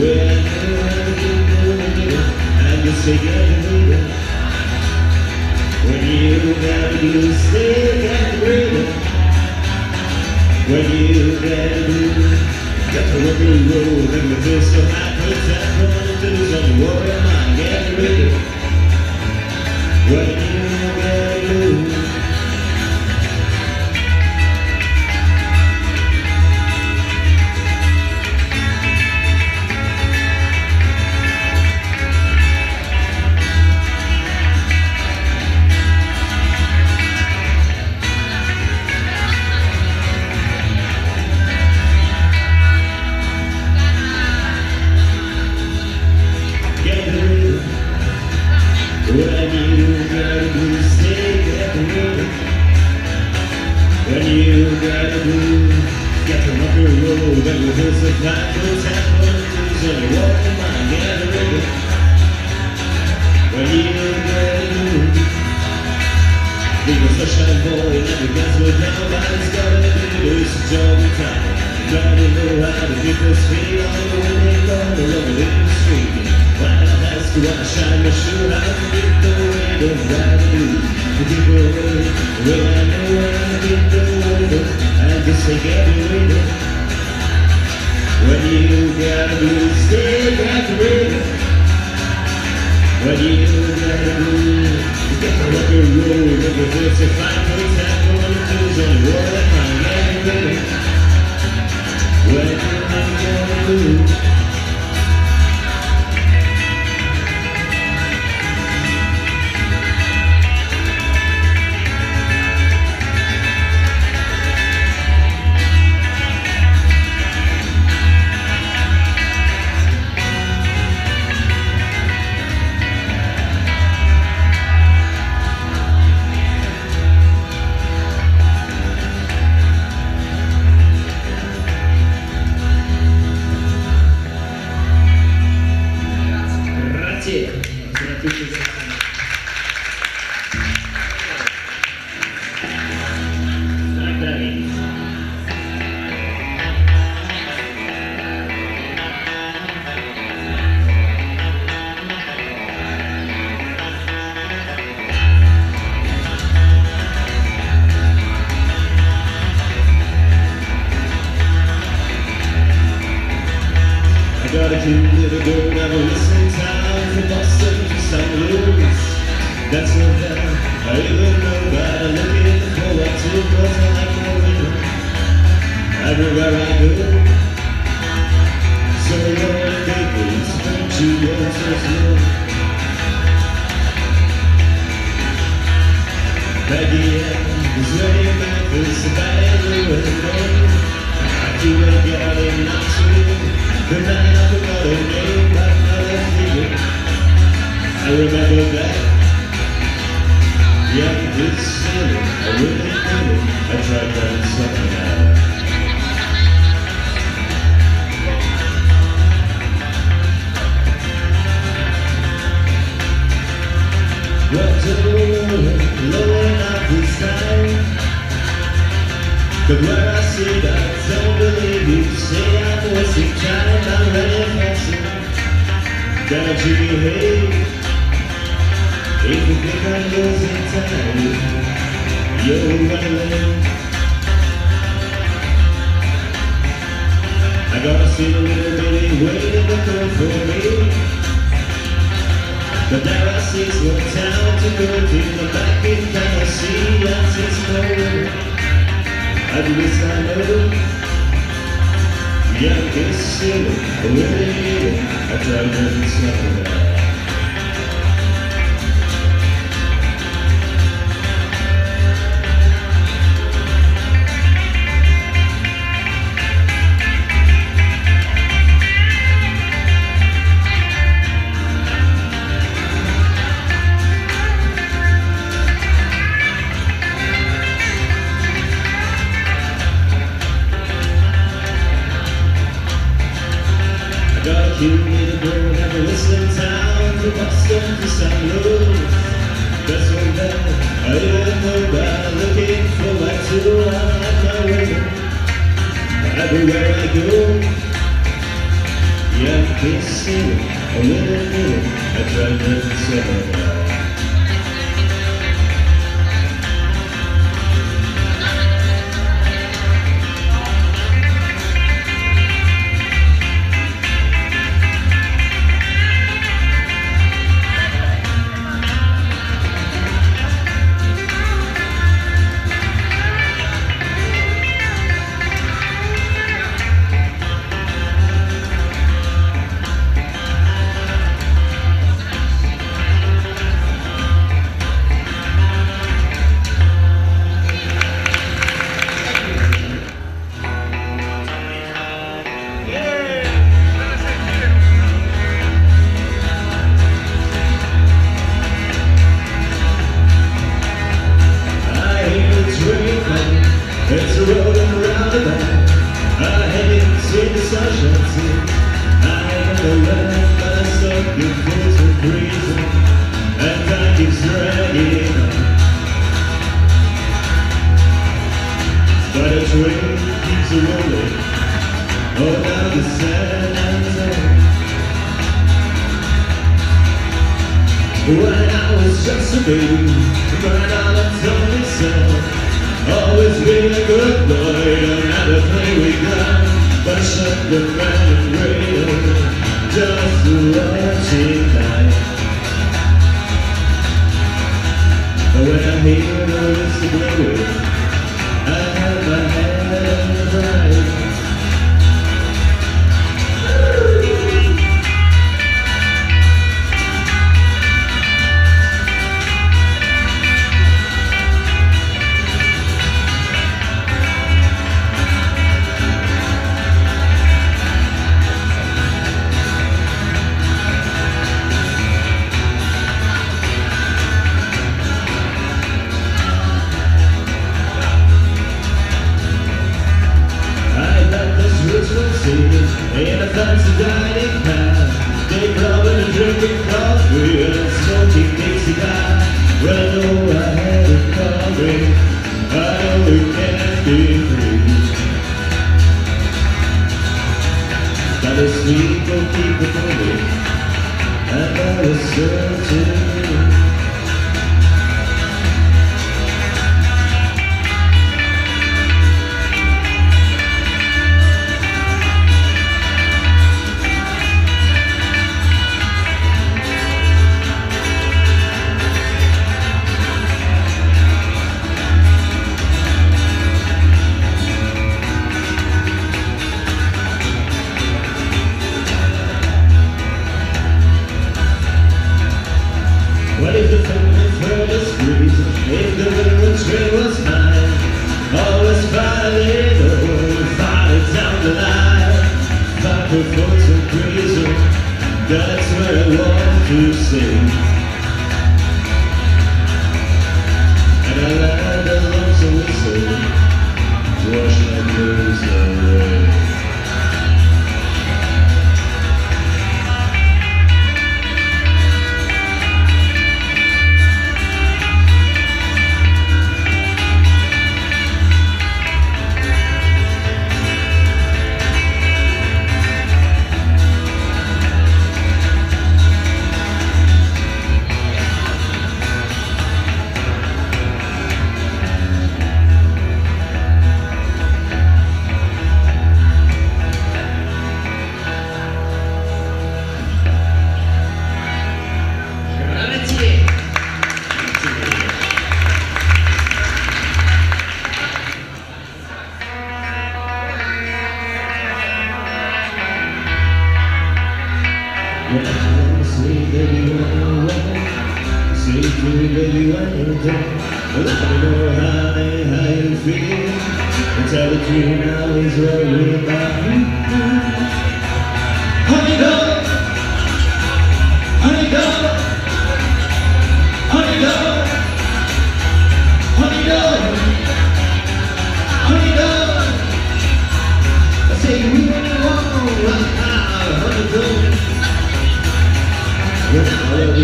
way, you gotta do, get the rock and roll, we hit the flat, goes half mountains, and walk the mile, get the river. When you gotta do, Leave a sunshine boy, and were down, but it's gotta it's a job time. Gotta know how to keep us feet on the way they go, the rubber in the street. When I ask you, I shine my shoe, how to get the way to blue. To keep away, well, I know to get the way I say get away. When you gotta do, stay at the river. When you gotta do, you got to rock and roll, make it feel so fine, it down, put it down, on the and I'm getting ready. When you gotta do, Everywhere I go. You think I'm losing time You're running I gotta see the little bitty waiting to come for me but now I see what town to go to The back in Tennessee and it's nowhere At least I know Yeah, it's silly, I really need it I tried to to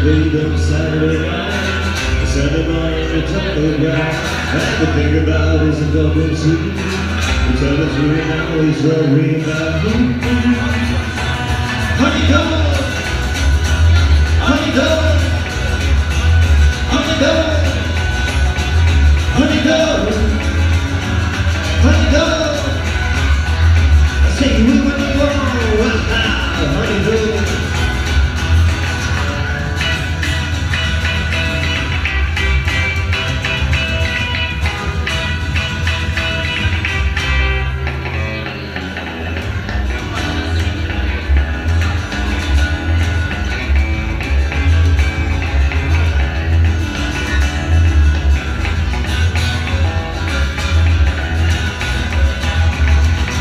freedom Saturday night Sunday morning the jungle guy And the thing about is a double suit The teller's ring always worrying about who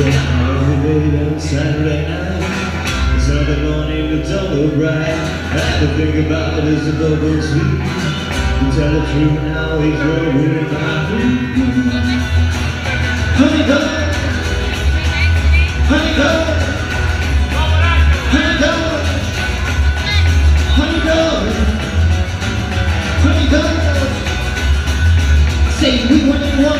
When all about is a Say we want you one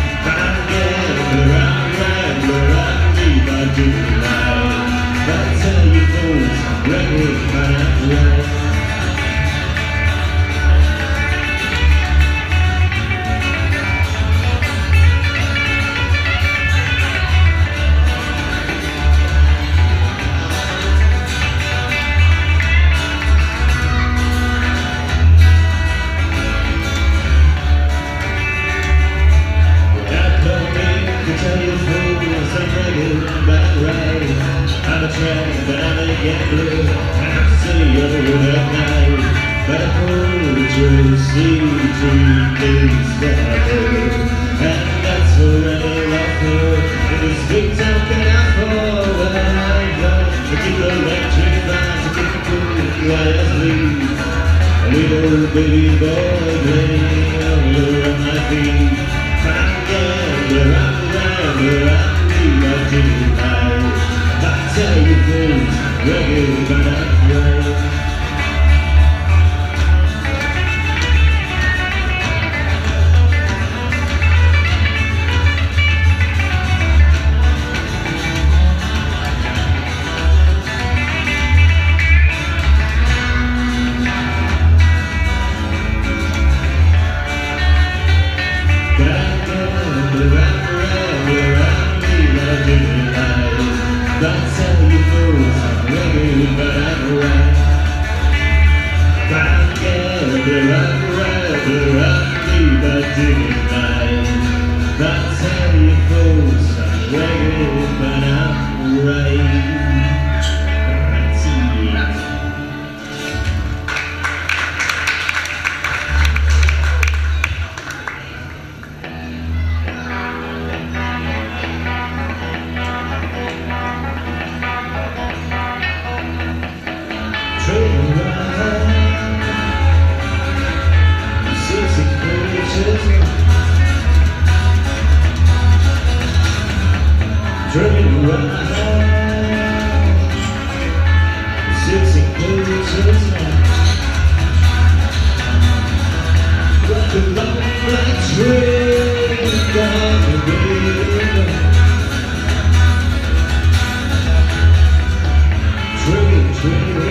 forever And that's any lover In this big town can I fall Well, I got to keep electric lines To keep cool while I sleep A baby boy playing around my feet I'm gambler, I'm gambler, I'm a tonight I tell you. things, I'm deep, Train,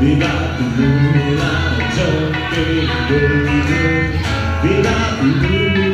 vì đã từng là trong cây đời vì đã từng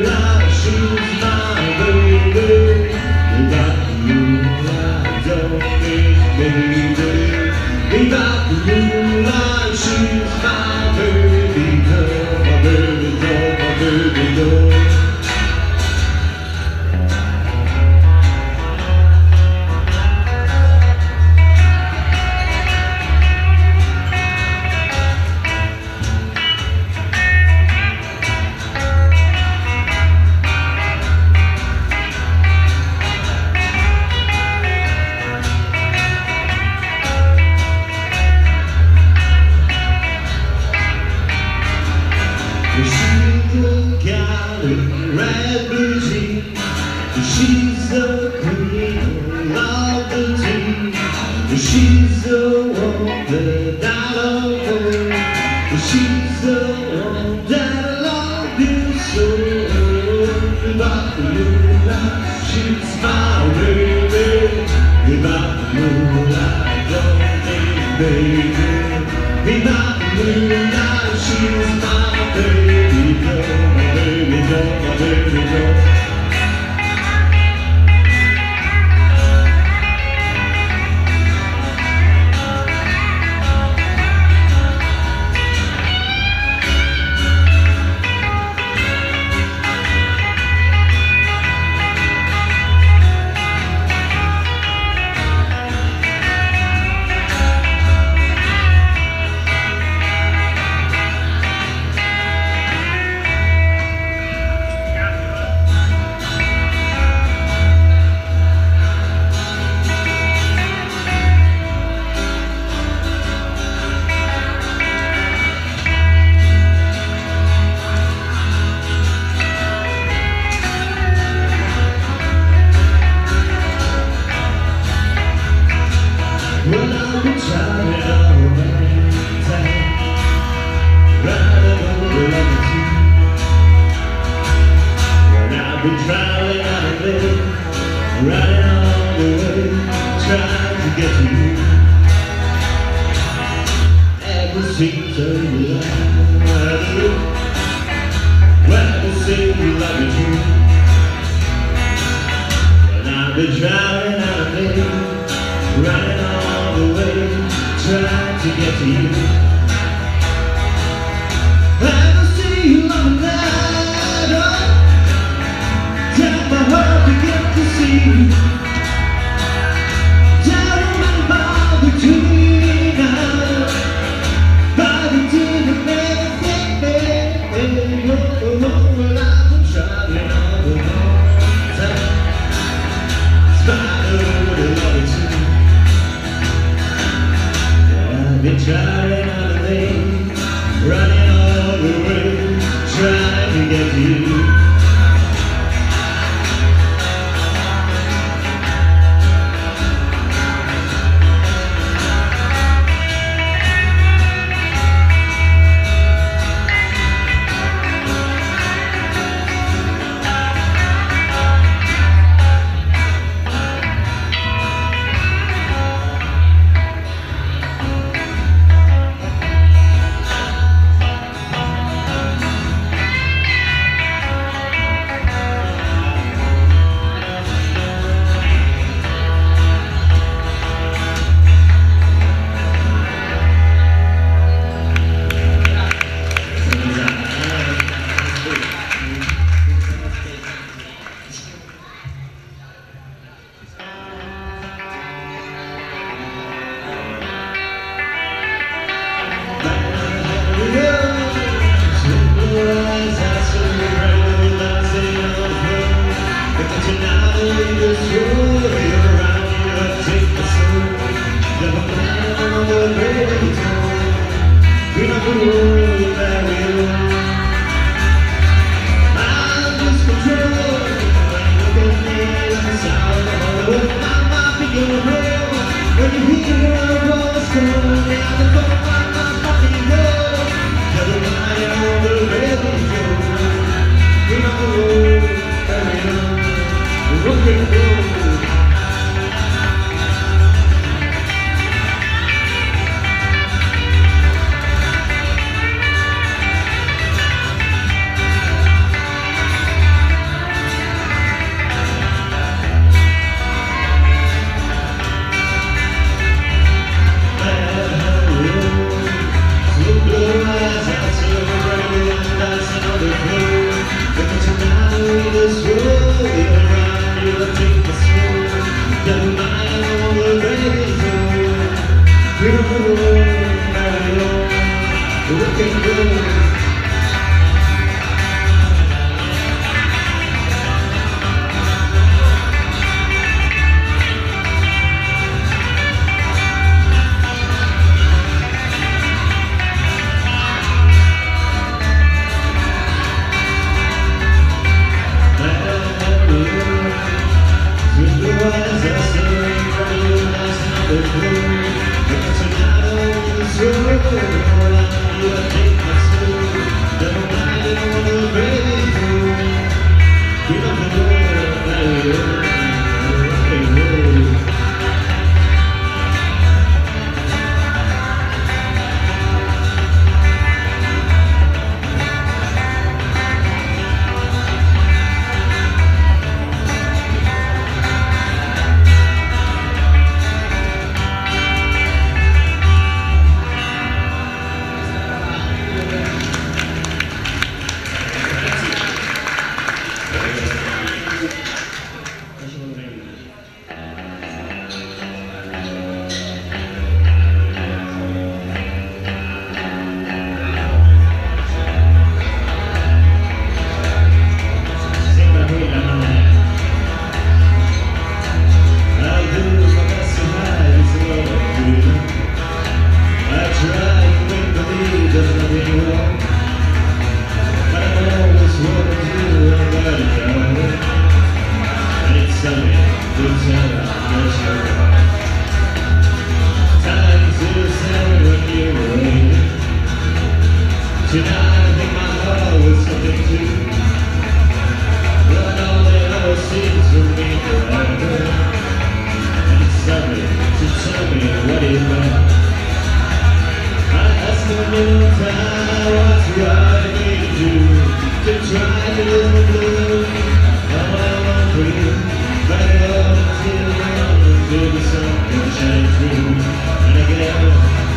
She's the queen of the team. She's the one that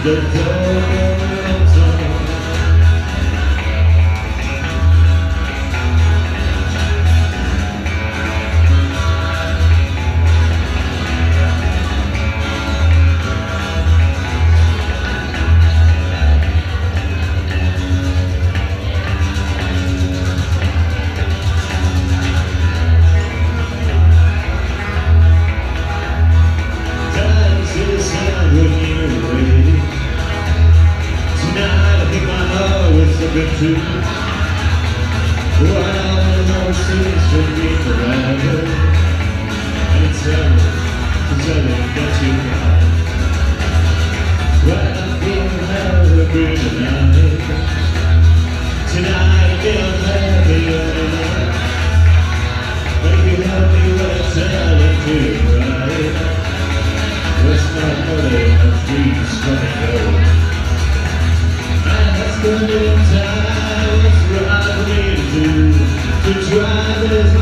the door Jesus to go time to, to